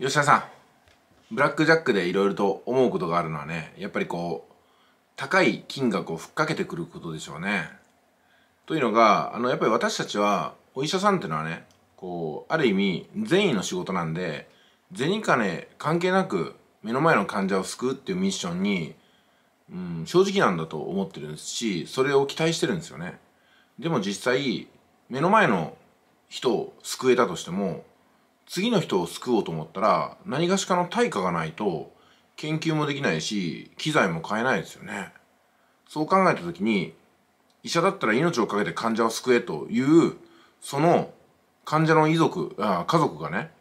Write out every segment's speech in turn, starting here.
吉田さんブラックジャックでいろいろと思うことがあるのはねやっぱりこう高い金額をふっかけてくることでしょうね。というのがあのやっぱり私たちはお医者さんっていうのはねこうある意味善意の仕事なんで銭金関係なく目の前の患者を救うっていうミッションに、うん、正直なんだと思ってるんですしそれを期待してるんですよね。でも実際目の前の人を救えたとしても次の人を救おうと思ったら何がしかの対価がないと研究もできないし機材も買えないですよね。そう考えた時に医者だったら命を懸けて患者を救えというその患者の遺族あ家族がね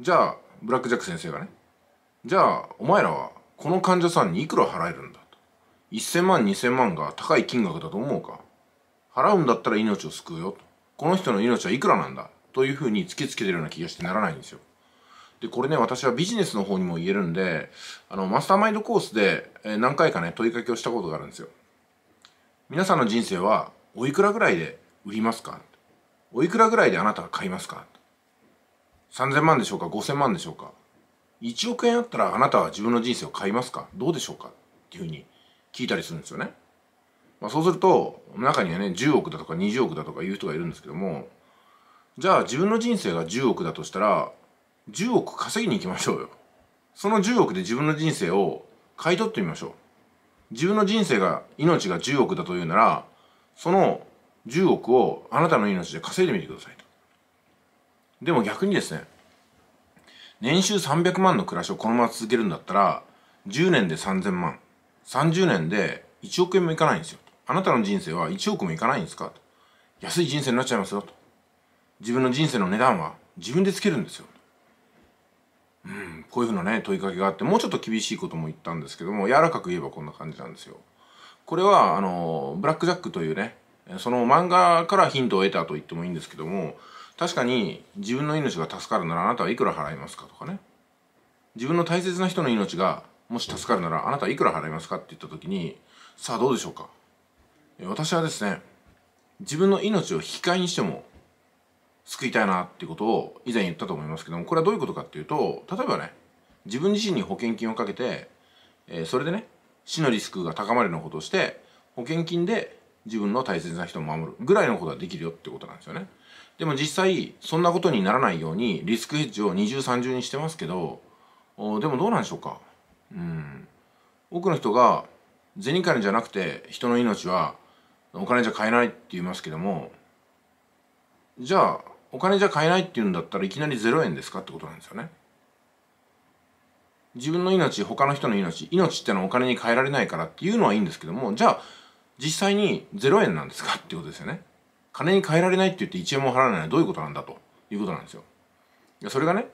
じゃあブラック・ジャック先生がねじゃあお前らはこの患者さんにいくら払えるんだと。1000万2000万が高い金額だと思うか。払うんだったら命を救うよと。この人の命はいくらなんだというふうに突きつけてるような気がしてならないんですよ。で、これね、私はビジネスの方にも言えるんで、あの、マスターマインドコースで、え何回かね、問いかけをしたことがあるんですよ。皆さんの人生は、おいくらぐらいで売りますか？おいくらぐらいであなたは買いますか ?3000 万でしょうか ?5000 万でしょうか ?1 億円あったらあなたは自分の人生を買いますか？どうでしょうか？っていうふうに聞いたりするんですよね。まあ、そうすると、中にはね、10億だとか20億だとかいう人がいるんですけども、じゃあ自分の人生が10億だとしたら10億稼ぎに行きましょうよ。その10億で自分の人生を買い取ってみましょう。自分の人生が命が10億だというならその10億をあなたの命で稼いでみてくださいと。でも逆にですね年収300万の暮らしをこのまま続けるんだったら10年で3000万30年で1億円もいかないんですよ。あなたの人生は1億もいかないんですか安い人生になっちゃいますよと。自分の人生の値段は自分でつけるんですよ。うん、こういうふうなね問いかけがあってもうちょっと厳しいことも言ったんですけども柔らかく言えばこんな感じなんですよ。これはあのブラック・ジャックというねその漫画からヒントを得たと言ってもいいんですけども確かに自分の命が助かるならあなたはいくら払いますかとかね自分の大切な人の命がもし助かるならあなたはいくら払いますかって言った時にさあどうでしょうか私はですね自分の命を引き換えにしても救いたいなっていうことを以前言ったと思いますけどもこれはどういうことかっていうと例えばね自分自身に保険金をかけて、えー、それでね死のリスクが高まるようなことをして保険金で自分の大切な人を守るぐらいのことができるよってことなんですよね。でも実際そんなことにならないようにリスクヘッジを二重三重にしてますけどおでもどうなんでしょうかうん多くの人が銭金じゃなくて人の命はお金じゃ買えないって言いますけどもじゃあお金じゃ買えないっていうんだったらいきなり0円ですかってことなんですよね。自分の命他の人の命命ってのはお金に換えられないからっていうのはいいんですけどもじゃあ実際に0円なんですかっていうことですよね。金に換えられないって言って1円も払わないのはどういうことなんだということなんですよ。それがね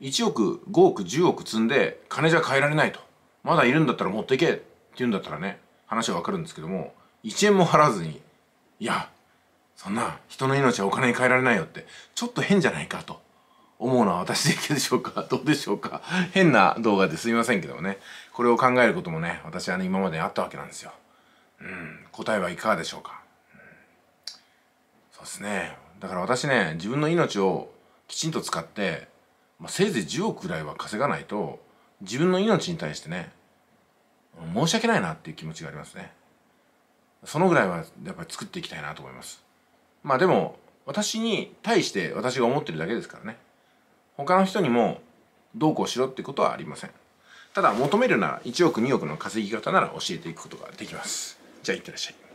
1億5億10億積んで金じゃ換えられないとまだいるんだったら持っていけって言うんだったらね話はわかるんですけども1円も払わずにいやそんな人の命はお金に換えられないよってちょっと変じゃないかと。思うのは私ででしょうか？どうでしょうか？変な動画ですみませんけどもね。これを考えることもね私はね今まであったわけなんですよ。うん。答えはいかがでしょうか、うん、そうですね。だから私ね自分の命をきちんと使って、まあ、せいぜい10億ぐらいは稼がないと自分の命に対してね申し訳ないなっていう気持ちがありますね。そのぐらいはやっぱり作っていきたいなと思います。まあでも私に対して私が思ってるだけですからね。他の人にもどうこうしろってことはありません。ただ求めるなら1億2億の稼ぎ方なら教えていくことができます。じゃあいってらっしゃい。